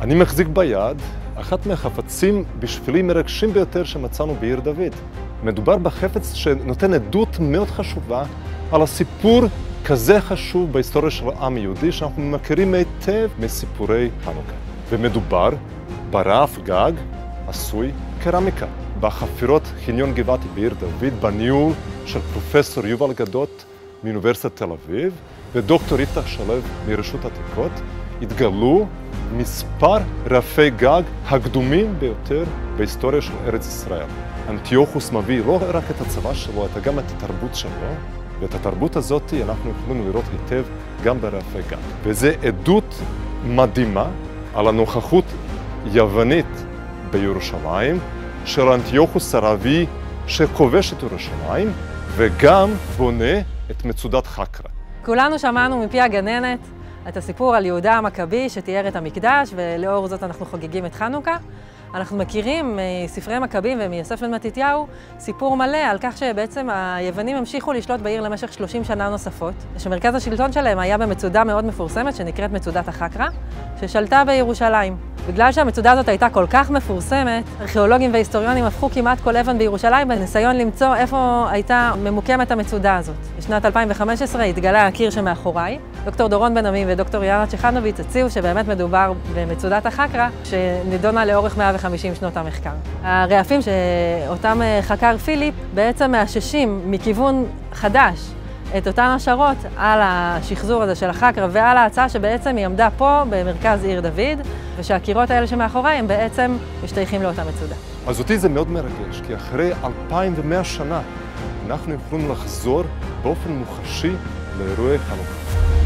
אני מחזיק ביד אחת מהחפצים בשבילי מרגשים ביותר שמצאנו בעיר דוד. מדובר בחפץ שנותן עדות מאוד חשובה על הסיפור כזה חשוב בהיסטוריה של העם היהודי שאנחנו מכירים היטב מסיפורי חנוכה. ומדובר ברף גג עשוי קרמיקה. בחפירות חניון גבעתי בעיר דוד, בניהול של פרופסור יובל גדות מאוניברסיטת תל אביב ודוקטור יפתח שלו מרשות עתיקות, התגלו מספר רפי גג הקדומים ביותר בהיסטוריה של ארץ ישראל. אנטיוכוס מביא לא רק את הצבא שלו, אלא גם את התרבות שלו, ואת התרבות הזאת אנחנו יכולים לראות היטב גם ברפי גג. וזו עדות מדהימה על הנוכחות יוונית בירושלים, של אנטיוכוס הרבי שכובש את ירושלים, וגם בונה את מצודת חקרא. כולנו שמענו מפי הגננת את הסיפור על יהודה המכבי שתיאר את המקדש, ולאור זאת אנחנו חוגגים את חנוכה. אנחנו מכירים מספרי מכבים ומיוסף בן מתתיהו סיפור מלא על כך שבעצם היוונים המשיכו לשלוט בעיר למשך 30 שנה נוספות, שמרכז השלטון שלהם היה במצודה מאוד מפורסמת שנקראת מצודת החקרא, ששלטה בירושלים. בגלל שהמצודה הזאת הייתה כל כך מפורסמת, ארכיאולוגים והיסטוריונים הפכו כמעט כל אבן בירושלים בניסיון למצוא איפה הייתה ממוקמת המצודה הזאת. בשנת 2015 התגלה הקיר שמאחוריי. דוקטור דורון בן עמי ודוקטור יאנה צ'חנוביץ הציעו שבאמת מדובר במצודת החקרא, שנידונה לאורך 150 שנות המחקר. הרעפים שאותם חקר פיליפ בעצם מאששים מכיוון חדש את אותן השערות על השחזור הזה של החקרא ועל ההצעה שבעצם היא עמדה פה במרכז עיר דוד, ושהקירות האלה שמאחוריי הם בעצם משתייכים לאותה מצודה. אז אותי זה מאוד מרגש, כי אחרי 2,100 שנה אנחנו יכולים לחזור באופן מוחשי לאירועי חנוכה.